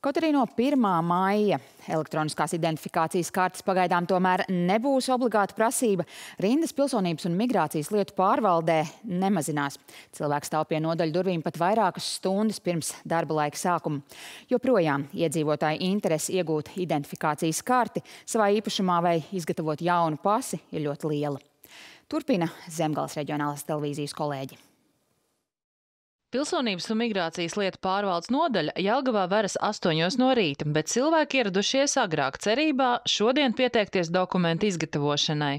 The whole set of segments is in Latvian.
Kaut arī no 1. maija elektroniskās identifikācijas kartes pagaidām tomēr nebūs obligāta prasība, rindas pilsonības un migrācijas lietu pārvaldē nemazinās. Cilvēks stāv pie nodaļu durvīm pat vairākas stundas pirms darba laika sākuma. Joprojām iedzīvotāji interesi iegūt identifikācijas karti savā īpašumā vai izgatavot jaunu pasi ir ļoti liela. Turpina Zemgales reģionālās televīzijas kolēģi. Pilsonības un migrācijas lietu pārvaldes nodaļa Jelgavā veras astoņos no rīta, bet cilvēki ieradušies agrāk cerībā šodien pieteikties dokumentu izgatavošanai.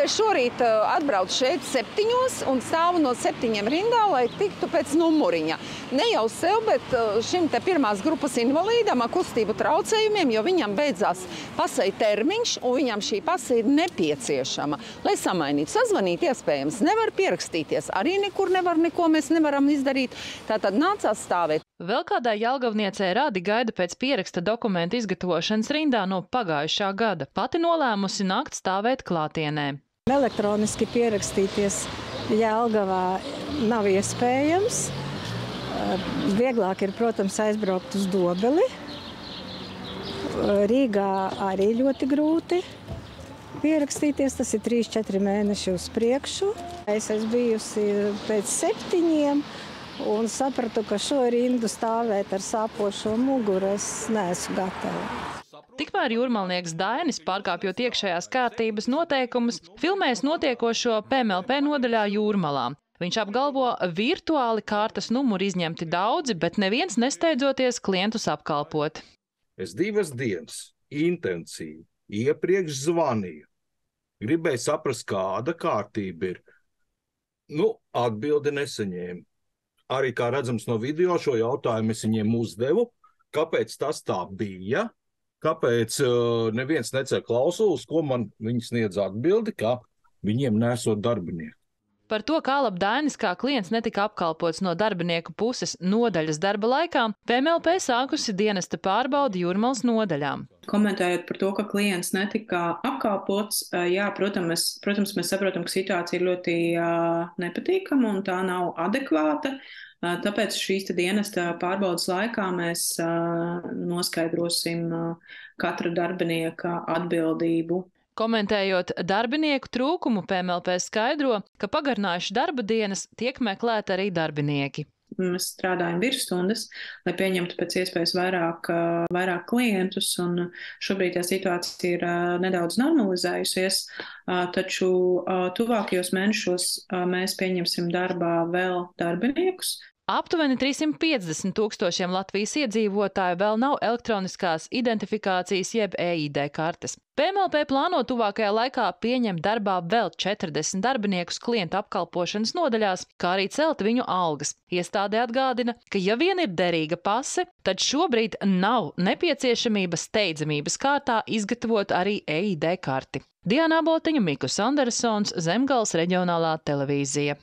Es šorīt eh, atbraucu šeit septiņos un stāvu no septiņiem rindā, lai tiktu pēc numuriņa. Ne jau sev, bet eh, šim te pirmās grupas invalīdam ar kustību traucējumiem, jo viņam beidzās pasai termiņš un viņam šī pasa ir nepieciešama. Lai samainītu, sazvanīt iespējams, nevar pierakstīties. Arī nekur nevar, neko mēs nevaram izdarīt. Tātad nācās stāvēt. Vēl kādai Jelgavniecei rādi gaida pēc pieraksta dokumentu izgatavošanas rindā no pagājušā gada. Pati nolēmusi nākt stāvēt klātienē. Elektroniski pierakstīties Jēlgavā nav iespējams. Vieglāk ir, protams, aizbraukt uz Dobeli. Rīgā arī ļoti grūti pierakstīties. Tas ir 3-4 mēneši uz priekšu. Es esmu bijusi pēc septiņiem un sapratu, ka šo rindu stāvēt ar sāpošo muguru es neesmu gatava. Tikmēr jūrmalnieks Dainis, pārkāpjot iekšējās kārtības noteikumus, filmēs notiekošo PMLP nodaļā jūrmalā. Viņš apgalvo, virtuāli kārtas numuri izņemti daudzi, bet neviens nesteidzoties klientus apkalpot. Es divas dienas intensīvi iepriekš zvanīju. Gribēju saprast, kāda kārtība ir. Nu, atbildi nesaņēmu. Arī, kā redzams no video, šo jautājumu es viņiem uzdevu, kāpēc tas tā bija kāpēc uh, neviens necer klausulas, ko man viņi sniedz atbildi, ka viņiem nesot darbinieku. Par to, kā labdainis kā klients netika apkalpots no darbinieku puses nodaļas darba laikā, PMLP sākusi dienesta pārbaudi jūrmals nodaļām. Komentējot par to, ka klients netika apkalpots, jā, protams, protams mēs saprotam, ka situācija ir ļoti uh, nepatīkama un tā nav adekvāta. Tāpēc šīs dienesta pārbaudas laikā mēs noskaidrosim katra darbinieka atbildību. Komentējot darbinieku trūkumu, PMLP skaidro, ka pagarinājuši darba dienas tiek meklēti arī darbinieki. Mēs strādājam virsstundas, lai pieņemtu pēc iespējas vairāk, vairāk klientus, šobrīd tā situācija ir nedaudz normalizējusies, taču tuvākajos mēnešos mēs pieņemsim darbā vēl darbiniekus, Aptuveni 350 tūkstošiem Latvijas iedzīvotāju vēl nav elektroniskās identifikācijas jeb EID kartes. PMLP plāno tuvākajā laikā pieņemt darbā vēl 40 darbiniekus klientu apkalpošanas nodaļās, kā arī celt viņu algas. Iestāde atgādina, ka ja vien ir derīga pase, tad šobrīd nav nepieciešamība steidzamības kārtā izgatavot arī EID karti. Diana Botiņa, Mikus Andersons, Zemgals reģionālā televīzija.